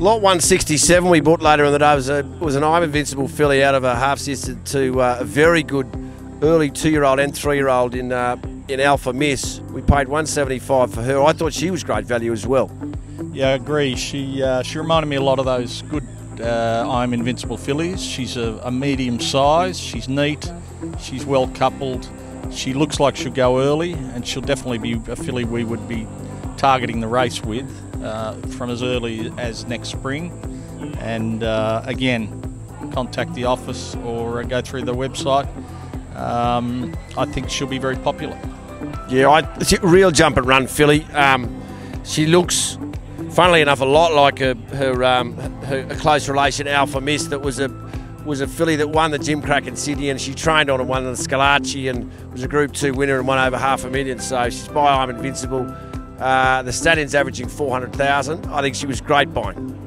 lot 167 we bought later in the day was, a, was an I'm Invincible filly out of a half sister to uh, a very good early two year old and three year old in uh, in Alpha Miss. We paid 175 for her. I thought she was great value as well. Yeah, I agree. She uh, she reminded me a lot of those good uh, I'm Invincible fillies. She's a, a medium size. She's neat. She's well coupled. She looks like she'll go early, and she'll definitely be a filly we would be targeting the race with from as early as next spring. And uh, again, contact the office or go through the website. Um, I think she'll be very popular. Yeah, I, it's a real jump and run filly. Um, she looks, funnily enough, a lot like her her, um, her close relation Alpha Miss that was a was a filly that won the Gimcrack in Sydney and she trained on and won the Scalacci and was a Group 2 winner and won over half a million. So she's by I'm Invincible. Uh, the stallion's averaging 400,000. I think she was great buying.